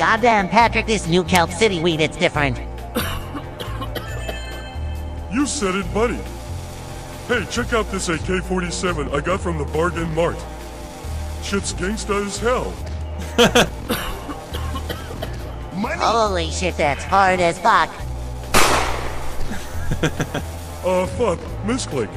Goddamn, Patrick, this New Kelp City weed, it's different. You said it, buddy. Hey, check out this AK-47 I got from the Barg'N-Mart. Shit's gangsta as hell. Holy shit, that's hard as fuck. Uh, fuck. Misclick.